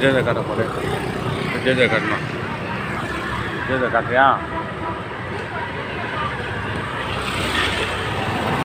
જય જયકાર જય જયકાર જય જયકાર ત્યાં